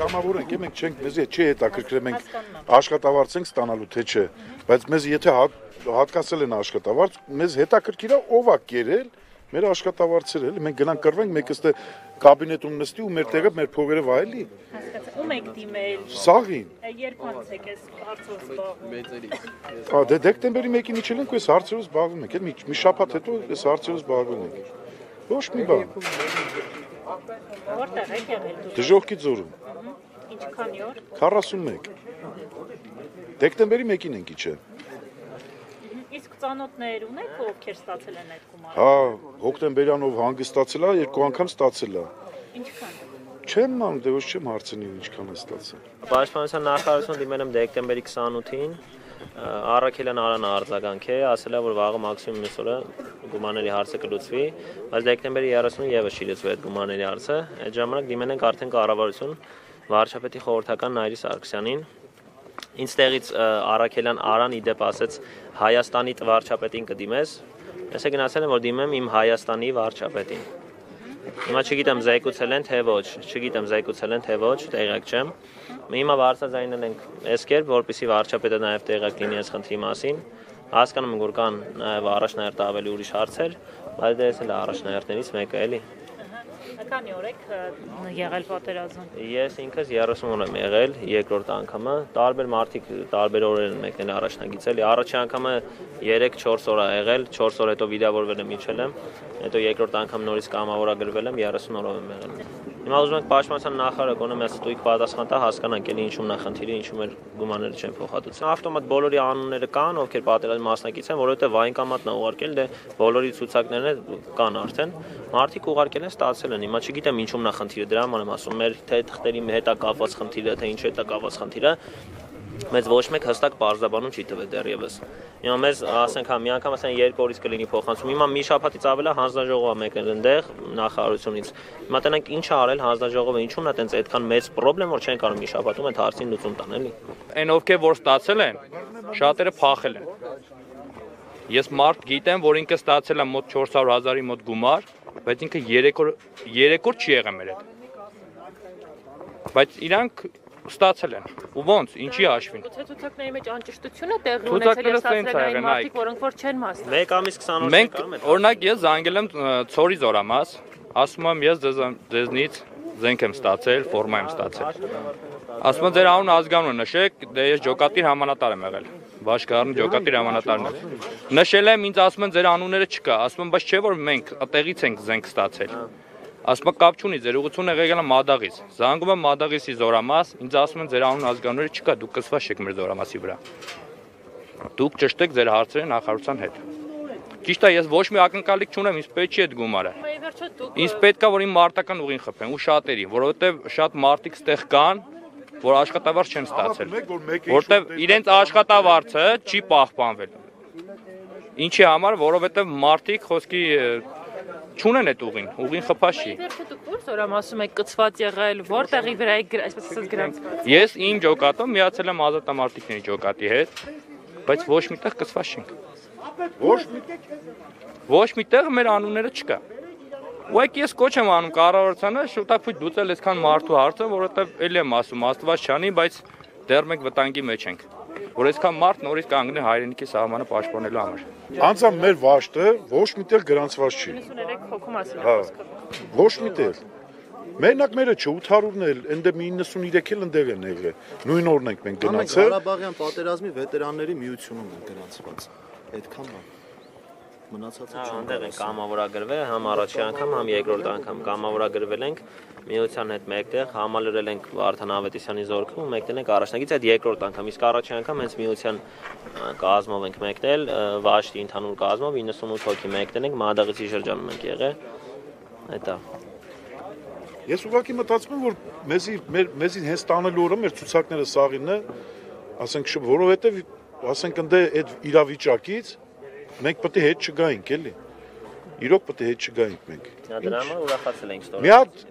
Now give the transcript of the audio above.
կամավոր ենք, մենք չենք մեզի չի հետաքրքրել մենք աշխատավարձ ենք ստանալու թե չէ, բայց մեզ եթե հատ, հատկացել են աշխատավարձ, մեզ հետաքրքիր է ով է կերել մեր աշխատավարձերը, էլի մենք գնանք կռվենք, մեկ ըստե կաբինետում նստի ու մեր տեղը մեր փողերը վայելի։ Հասկացա, ում եք դիմել։ Սաղին։ Երբ անց եք այս հարցով զբաղվում։ մեծերից։ Ա դե դեկտեմբերի 1-ին իջել ենք ու այս հարցերով զբաղվում ենք, էլ մի մի շաբաթ հետո այս հարցերով զբաղվում ենք։ Ոչ մի բան։ Որտեղ եք եղել դուք։ Դժողքի ձորում Ինչքանի օր։ 41։ Դեկտեմբերի 1-ին ենք իջել։ Իսկ ծանոթներ ունեք, ովքեր ստացել են այդ գումարը։ Հա, հոկտեմբերյանով հանգստացել է, երկու անգամ ստացել է։ Ինչքան։ Չեմ ման, դե ոչ չեմ հարցնի ինչքան է ստացել։ Պաշտպանության նախարարությունը դիմել եմ դեկտեմբերի 28-ին Արաքելյան Արան արձագանք է, ասել է որ վաղը մաքսիմում մյուս օրը գումարների հարցը կլուծվի, բայց դեկտեմբերի 30-ին եւս չի լուծվել այդ գումարների հարցը։ Այդ ժամանակ դիմել ենք արդեն կառավարություն վարչապետի խորհրդական Նայիրի Սարգսյանին, ինձ տեղից Արաքելյան Արան իդեպ ասեց Հայաստանի վարչապետին կդիմես։ Ես է գնացել եմ որ դիմեմ իմ Հայաստանի վարչապետին։ Հիմա չգիտեմ զայկուցել են թե ոչ, չգիտեմ զայկուցել են թե ոչ, տեղակ չեմ։ Հիմա բարձրաձայնել ենք այսքեր, որպեսի վարչապետը նաև տեղակ լինի այս խնդրի մասին։ Հասկանում եմ, որ կան նաև առաջնահերթ ավելի ուրիշ հարցեր, բայց դա էս էլ առաջնահերթներից մեկը էլի։ Քանի օր եք եղել պատերազմ։ Ես ինքս 30 օր եմ եղել, երկրորդ անգամը, տարբեր մարդիկ տարբեր օրեր են մեկնել առաջնագիծել։ Առաջի անգամը 3-4 օր ա եղել, 4 օր հետո վիրավորվել եմ իջել եմ, հետո երկրորդ անգամ նորից կամավորագրվել եմ, 30 օրով եմ եղել։ Հիմա ուզում ենք պաշտպանության նախարարը գոնե մեզ ստույգ պատասխան տա, հասկանանք էլի ինչու՞մն է խնդիրը, ինչու՞ մեր գումարները չեն փոխհատուցվում։ Ավտոմատ բոլորի անունները կան, ովքեր պատերազմի մասնակից են, որովհետև վայնկամատն է ուղարկել, դե բոլորի ցուցակներն կան արդեն։ Մարդիկ ուղարկել են, ստացել են։ Հիմա չգիտեմ ինչու՞մն է խնդիրը, դրա համար եմ ասում, մեր թե թղթերի հետ է կապված խնդիրը, թե ինչու է կապված խնդիրը, մեզ ոչ մեկ հստակ բարձրաբանում չի տվել դեռևս։ Հիմա մեզ ասենք հա մի անգամ ասեն երկու օրից կլինի փոխանցում։ Հիմա մի շաբաթից ավելա հանձնաժողովը մեկն ընդեղ նախարարությունից։ Հիմա տենանք ինչ արել հանձնաժողովը, ինչու՞մն է տենց այդքան մեծ խնդրեմ, որ չեն կարող մի շաբաթում այդ հարցին լուծում տան էլի։ Այն ովքեր որ ստացել են, շատերը փախել են։ Ես մարդ գիտեմ, որ ինքը ստացել է մոտ 400 հազարի մոտ գումար, բայց ինքը 3 օր 3 օր չի եղել մեր հետ։ Բայց իրանք ստացել են։ Ու ոնց, ինչի հաշվին։ Գուցե ցուցակների մեջ անճշտություն է տեղի ունեցել այն եղել, մարդիկ, որոնք որ չեն մասնակցել։ 1 ամիս 20 օր Մենք չկարում է։ օրինակ ես զանգել եմ ծորի զորամաս, ասում եմ ես ձեզ ձեզնից զենք եմ ստացել, ֆորմա եմ ստացել։ Ասում եմ ձեր անուն ազգանունը նշեք, դե ես ջոկատիր համանատար եմ եղել։ Բաշկարն ջոկատիր համանատարն է։ Նշել եմ, ինձ ասում են ձեր անունները չկա, ասում եմ, բայց չէ որ մենք ըտեղից ենք զենք ստացել։ Ասում եմ կապ չունի, ձեր ուղղությունը եղել է Մադաղից։ Զանգում եմ Մադաղիսի զորամաս, ինձ ասում են ձեր անուն ազգանունները չկա, դուք կսված եք մեր զորամասի վրա։ Դուք ճշտեք ձեր հարցերը նախարարության հետ։ Ճիշտ է, ես ոչ մի ակնկալիք չունեմ, ինձ պետք չի այդ գումարը։ Ինձ պետքա որ իմ մարտական ուղին խփեն ու շատերի, որովհետև շատ մարդիկ ստեղ կան, որ աշխատավարձ չեն ստացել, Մեկ որ մեկը որովհետև իրենց աշխատավարձը չի պահպանվել։ Ինչի համար, որովհետև մարդիկ խոսքի չունեն այդ ուղին, ուղին խփած չի։ Վերջո դուք ո՞ր զորամ ասում եք կծված եղել, որտեղի վրա գր- այսպես ասած գրանցված։ Ես իմ ջոկատով միացել եմ ազատամարտիկների ջոկատի հետ, բայց ոչ միտեղ կծված չենք։ ոչ մի Ոչ միտեղ մեր անունները չկա։ Ուղղակի ես կոչ եմ անում կառավարությանը շուտապույտ լուծել այսքան մարդու հարցը, որովհետև ելի եմ ասում, Աստված չանի, բայց դեռ մենք վտանգի մեջ ենք։ Որ այսքան մարդ նորից կանգնի հայրենիքի սահմանը պաշտպանելու համար։ անձամբ մեր վաշտը ոչ միտեղ գրանցված չի։ 93 հոգու մասին է խոսքը։ Ոչ միտեղ։ Մենակ մերը չէ 800-ն էլ, ընդ 93 էլ ընդեղ են եղել։ Նույն օրն ենք մենք Գնացել գնացել։ Ղարաբաղյան պատերազմի վետերանների միությունում են գրանցված։ Այդքան բան։ Մնացածը Հա, չեմ այնտեղ են կամավորագրվել, համ առաջի անգամ, համ երկրորդ անգամ կամավորագրվել ենք միության հետ մեկտեղ, համալրել ենք Վարդան Ավետիսյանի զորքում, ու մեկնել ենք առաջնագից այդ երկրորդ անգամ, իսկ առաջի անգամ հենց միության կազմով ենք մեկնել, Վաշտի ընդհանուր կազմով 98 հոգի մեկնել ենք, Մադաղիցի շրջանում ենք եղել։ Այդ է։ Ես ուղղակի մտածում եմ, որ մեզի մեր մեզի հենց տանելու օրը մեր ցուցակները սաղինը, ասենք, շ- որովհետև ասենք ընդ այդ իրավիճակից մենք պետք է հետ չգայինք, էլի։ Իրոք պետք է հետ չգայինք մենք։ դրա համար ուրախացել ենք ստորը։ Մի հատ